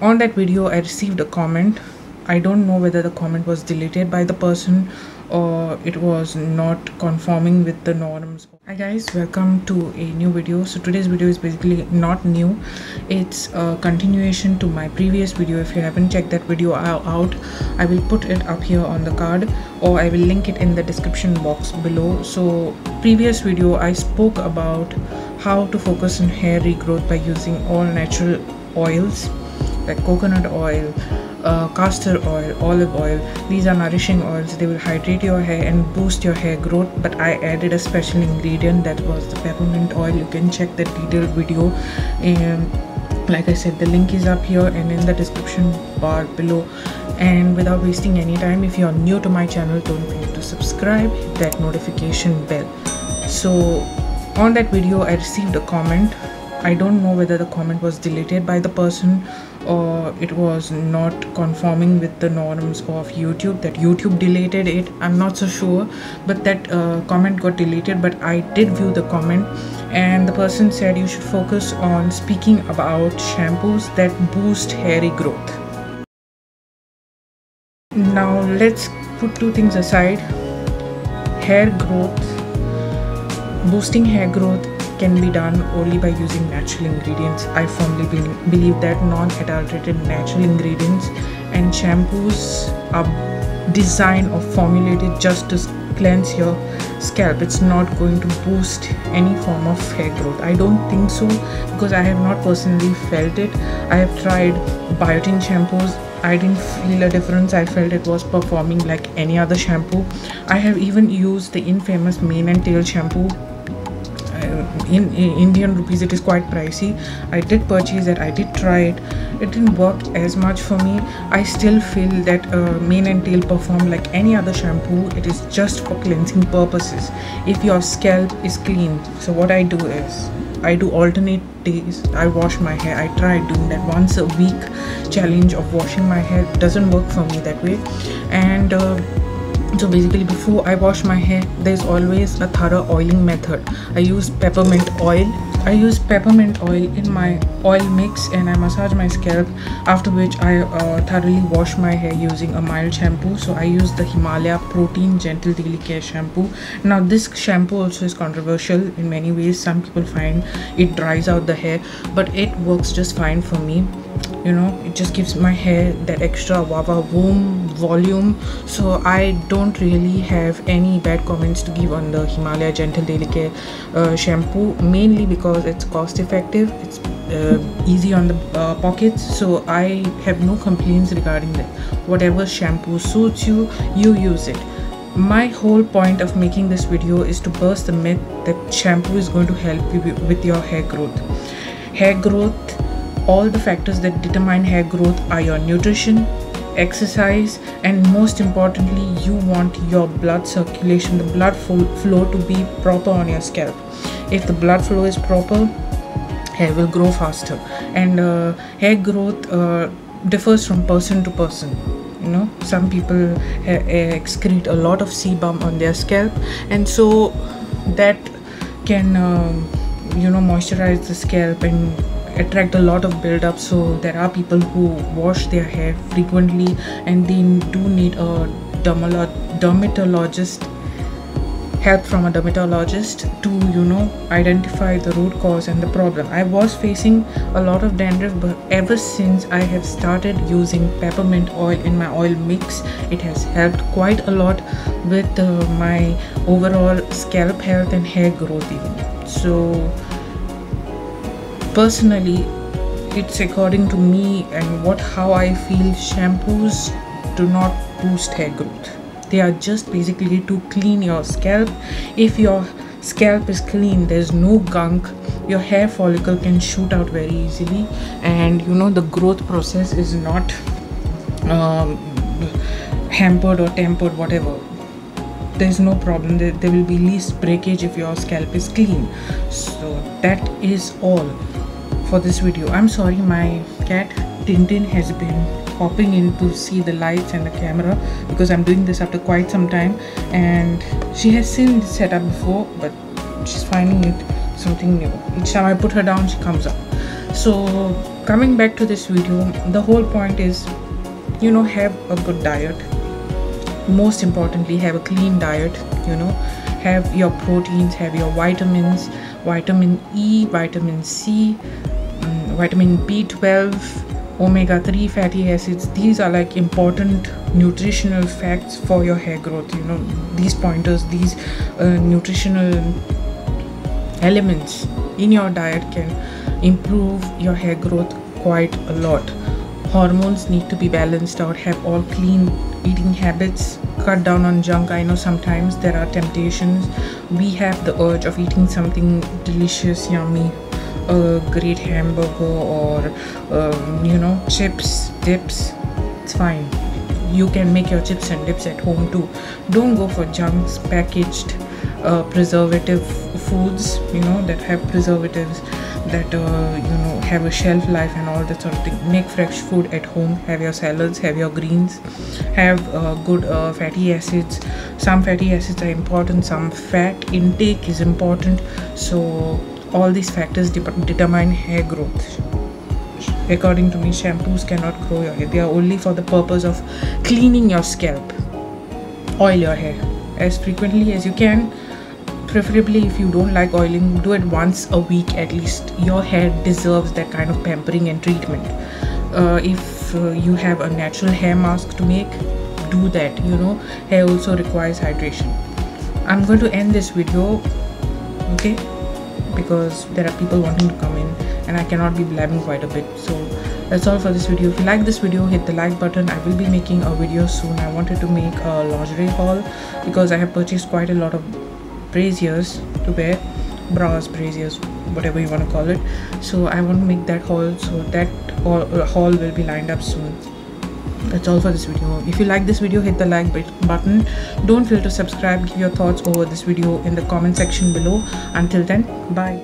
on that video i received a comment. I don't know whether the comment was deleted by the person or it was not conforming with the norms. Hi guys welcome to a new video. So today's video is basically not new. It's a continuation to my previous video. If you haven't checked that video out i will put it up here on the card or i will link it in the description box below. So previous video i spoke about how to focus on hair regrowth by using all natural oils like coconut oil uh, castor oil olive oil. These are nourishing oils. They will hydrate your hair and boost your hair growth. But i added a special ingredient that was the peppermint oil. You can check the detailed video. And like i said the link is up here and in the description bar below. And without wasting any time if you are new to my channel don't forget to subscribe hit that notification bell. So on that video i received a comment i don't know whether the comment was deleted by the person or it was not conforming with the norms of youtube that youtube deleted it. I'm not so sure but that uh, comment got deleted but i did view the comment. And the person said you should focus on speaking about shampoos that boost hair regrowth. Now let's put two things aside. Hair growth boosting hair growth can be done only by using natural ingredients. I firmly believe that non-adulterated natural ingredients and shampoos are designed or formulated just to cleanse your scalp it's not going to boost any form of hair growth i don't think so because i have not personally felt it i have tried biotin shampoos I didn't feel a difference. I felt it was performing like any other shampoo. I have even used the infamous mane and tail shampoo in, in, Indian rupees it is quite pricey. I did purchase it I did try it. It didn't work as much for me. I still feel that uh, mane and tail perform like any other shampoo. It is just for cleansing purposes. If your scalp is clean so what I do is I do alternate days. I wash my hair. I try doing that once a week challenge of washing my hair. Doesn't work for me that way. And uh, so basically before i wash my hair there's always a thorough oiling method. I use peppermint oil. I use peppermint oil in my oil mix and i massage my scalp after which i uh, thoroughly wash my hair using a mild shampoo. So i use the himalaya protein gentle daily care shampoo. Now this shampoo also is controversial in many ways. Some people find it dries out the hair but it works just fine for me you know it just gives my hair that extra wawa warm volume. So i don't really have any bad comments to give on the himalaya gentle daily care uh, shampoo mainly because it's cost effective it's uh, easy on the uh, pockets. So i have no complaints regarding that. Whatever shampoo suits you you use it. My whole point of making this video is to burst the myth that shampoo is going to help you with your hair growth. Hair growth all the factors that determine hair growth are your nutrition exercise and most importantly you want your blood circulation the blood flow to be proper on your scalp. If the blood flow is proper hair will grow faster. And uh, hair growth uh, differs from person to person. You know some people excrete a lot of sebum on their scalp and so that can uh, you know moisturize the scalp and attract a lot of buildup so there are people who wash their hair frequently and they do need a dermatologist help from a dermatologist to you know identify the root cause and the problem. I was facing a lot of dandruff but ever since i have started using peppermint oil in my oil mix it has helped quite a lot with uh, my overall scalp health and hair growth even. So personally it's according to me and what how i feel shampoos do not boost hair growth. They are just basically to clean your scalp. If your scalp is clean there's no gunk your hair follicle can shoot out very easily. And you know the growth process is not um, hampered or tempered whatever. There's no problem. There, there will be least breakage if your scalp is clean. So that is all for this video. I'm sorry my cat tintin has been popping in to see the lights and the camera because i'm doing this after quite some time. And she has seen this setup before but she's finding it something new. Each time i put her down she comes up. So coming back to this video the whole point is you know have a good diet. Most importantly have a clean diet you know. Have your proteins have your vitamins vitamin e vitamin c vitamin b12 omega-3 fatty acids these are like important nutritional facts for your hair growth you know. These pointers these uh, nutritional elements in your diet can improve your hair growth quite a lot. Hormones need to be balanced out have all clean eating habits cut down on junk. I know sometimes there are temptations. We have the urge of eating something delicious yummy a great hamburger or um, you know chips dips. It's fine. You can make your chips and dips at home too. Don't go for junks packaged uh, preservative foods you know that have preservatives that uh, you know have a shelf life and all that sort of thing. Make fresh food at home. Have your salads have your greens. Have uh, good uh, fatty acids. Some fatty acids are important some fat intake is important. So all these factors de determine hair growth. According to me shampoos cannot grow your hair. They are only for the purpose of cleaning your scalp. Oil your hair as frequently as you can preferably if you don't like oiling do it once a week at least. Your hair deserves that kind of pampering and treatment. Uh, if uh, you have a natural hair mask to make do that you know. Hair also requires hydration. I'm going to end this video okay because there are people wanting to come in and I cannot be blabbing quite a bit. So that's all for this video. If you like this video hit the like button. I will be making a video soon. I wanted to make a lingerie haul because I have purchased quite a lot of braziers to wear bras braziers whatever you want to call it. So I want to make that haul so that uh, haul will be lined up soon that's all for this video. If you like this video hit the like button. Don't fail to subscribe give your thoughts over this video in the comment section below. Until then bye